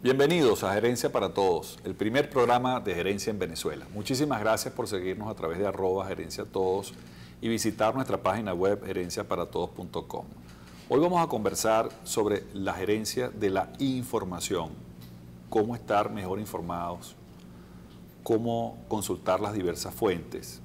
Bienvenidos a Gerencia para Todos, el primer programa de gerencia en Venezuela. Muchísimas gracias por seguirnos a través de arroba gerencia todos y visitar nuestra página web gerenciaparatodos.com. Hoy vamos a conversar sobre la gerencia de la información, cómo estar mejor informados, cómo consultar las diversas fuentes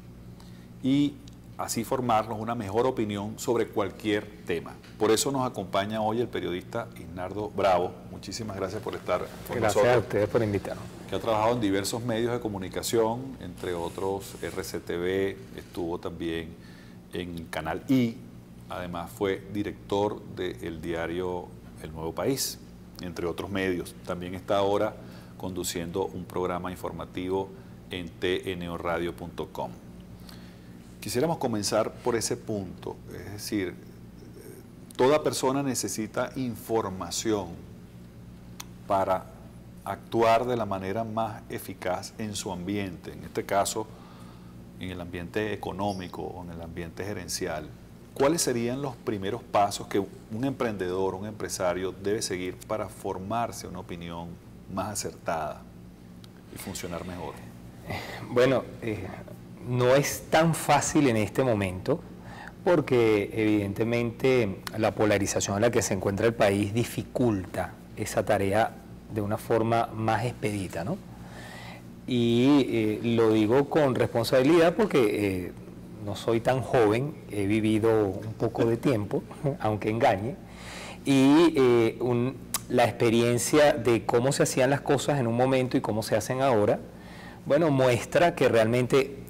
y así formarnos una mejor opinión sobre cualquier tema. Por eso nos acompaña hoy el periodista Ignardo Bravo. Muchísimas gracias por estar con Gracias nosotros. a ustedes por invitarnos. Que ha trabajado en diversos medios de comunicación, entre otros RCTV, estuvo también en Canal I, además fue director del diario El Nuevo País, entre otros medios. También está ahora conduciendo un programa informativo en tnoradio.com. Quisiéramos comenzar por ese punto, es decir, toda persona necesita información para actuar de la manera más eficaz en su ambiente, en este caso en el ambiente económico o en el ambiente gerencial. ¿Cuáles serían los primeros pasos que un emprendedor, un empresario debe seguir para formarse una opinión más acertada y funcionar mejor? Bueno, eh, no es tan fácil en este momento porque evidentemente la polarización en la que se encuentra el país dificulta esa tarea de una forma más expedita, ¿no? Y eh, lo digo con responsabilidad porque eh, no soy tan joven, he vivido un poco de tiempo, aunque engañe, y eh, la experiencia de cómo se hacían las cosas en un momento y cómo se hacen ahora, bueno, muestra que realmente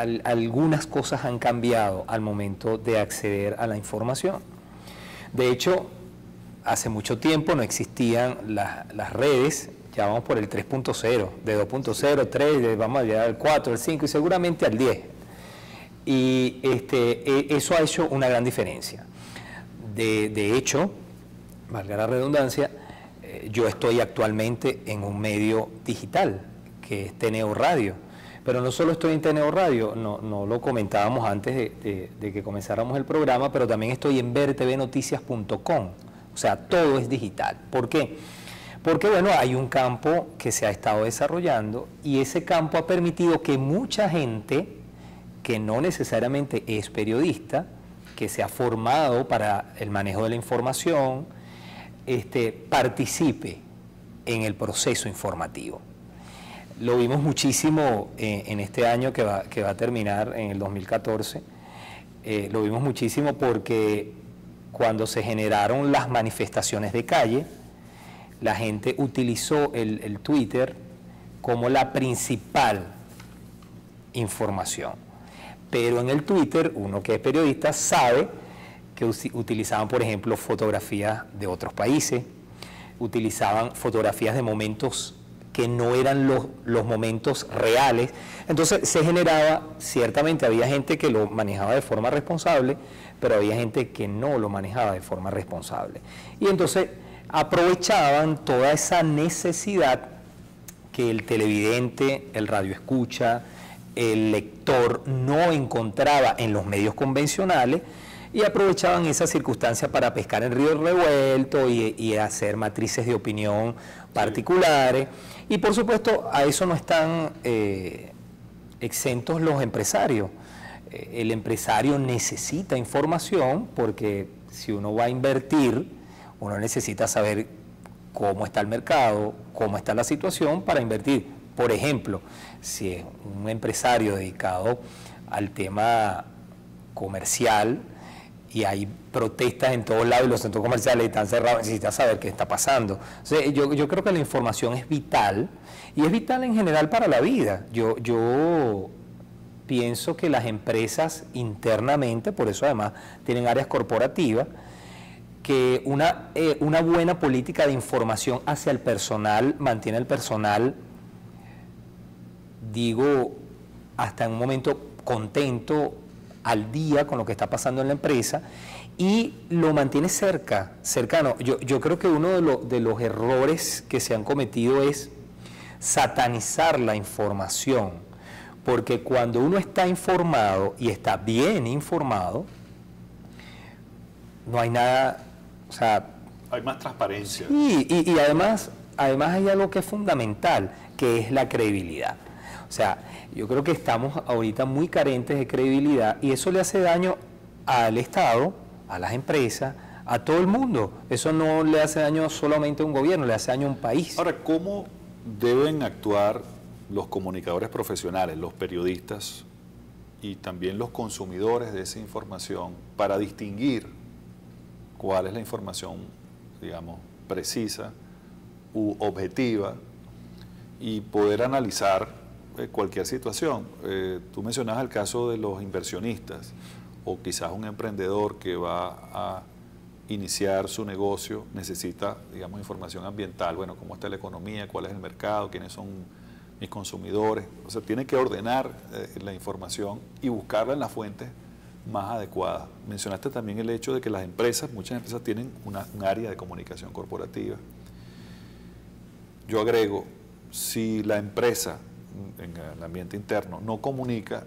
al- algunas cosas han cambiado al momento de acceder a la información. De hecho, hace mucho tiempo no existían las, las redes, ya vamos por el 3.0, de 2.0, 3, de- vamos a llegar al 4, al 5 y seguramente al 10. Y este, e- eso ha hecho una gran diferencia. De, de hecho, valga la redundancia, eh, yo estoy actualmente en un medio digital, que es Teneo Radio. Pero no solo estoy en Teneo Radio, no, lo comentábamos antes de que comenzáramos el programa, pero también estoy en vertvnoticias.com. O sea, todo es digital. ¿Por qué? Porque, bueno, hay un campo que se ha estado desarrollando y ese campo ha permitido que mucha gente que no necesariamente es periodista, que se ha formado para el manejo de la información, este, participe en el proceso informativo. Lo vimos muchísimo eh, en este año que va, que va a terminar en el 2014. Eh, lo vimos muchísimo porque cuando se generaron las manifestaciones de calle, la gente utilizó el, Twitter como la principal información. Pero en el Twitter, uno que es periodista sabe que utilizaban, por ejemplo, fotografías de otros países, utilizaban fotografías de momentos que no eran los, los momentos reales. Entonces se generaba, ciertamente había gente que lo manejaba de forma responsable, pero había gente que no lo manejaba de forma responsable. Y entonces aprovechaban toda esa necesidad que el televidente, el radioescucha, el lector no encontraba en los medios convencionales y aprovechaban esa circunstancia para pescar en río revuelto y, y hacer matrices de opinión particulares. Y por supuesto a eso no están eh, exentos los empresarios. Eh, El empresario necesita información porque si uno va a invertir, uno necesita saber cómo está el mercado, cómo está la situación para invertir. Por ejemplo, si es un empresario dedicado al tema comercial y hay protestas en todos lados y los centros comerciales están cerrados, necesita saber qué está pasando. Yo, yo creo que la información es vital y es vital en general para la vida. Yo, yo pienso que las empresas internamente, por eso además tienen áreas corporativas, que una, eh, una buena política de información hacia el personal mantiene al personal, digo, hasta un momento contento, al día con lo que está pasando en la empresa y lo mantiene cerca, cercano. Yo, yo creo que uno de, lo- de los errores que se han cometido es satanizar la información, porque cuando uno está informado y está bien informado, no hay nada, o sea, Hay más transparencia. y, y- y además, además hay algo que es fundamental, que es la credibilidad. O sea, yo creo que estamos ahorita muy carentes de credibilidad y eso le hace daño al Estado, a las empresas, a todo el mundo. Eso no le hace daño solamente a un gobierno, le hace daño a un país. Ahora, ¿cómo deben actuar los comunicadores profesionales, los periodistas y también los consumidores de esa información para distinguir cuál es la información, digamos, precisa u objetiva y poder analizar cualquier situación? Eh, tú mencionabas el caso de los inversionistas o quizás un emprendedor que va a iniciar su negocio necesita, digamos, información ambiental, bueno, cómo está la economía, cuál es el mercado, quiénes son mis consumidores, o sea, tiene que ordenar eh, la información y buscarla en las fuentes más adecuadas. Mencionaste también el hecho de que las empresas, muchas empresas tienen un área de comunicación corporativa. Yo agrego, si la empresa en el ambiente interno no comunica,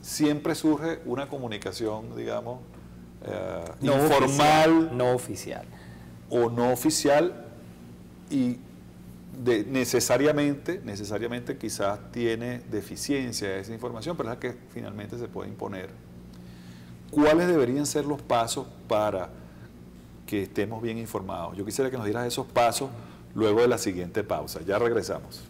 siempre surge una comunicación, digamos, eh, No informal oficial, no oficial. o no oficial y de- necesariamente, necesariamente quizás tiene deficiencia esa información, pero es la que finalmente se puede imponer. ¿Cuáles deberían ser los pasos para que estemos bien informados? Yo quisiera que nos dieras esos pasos luego de la siguiente pausa. Ya regresamos.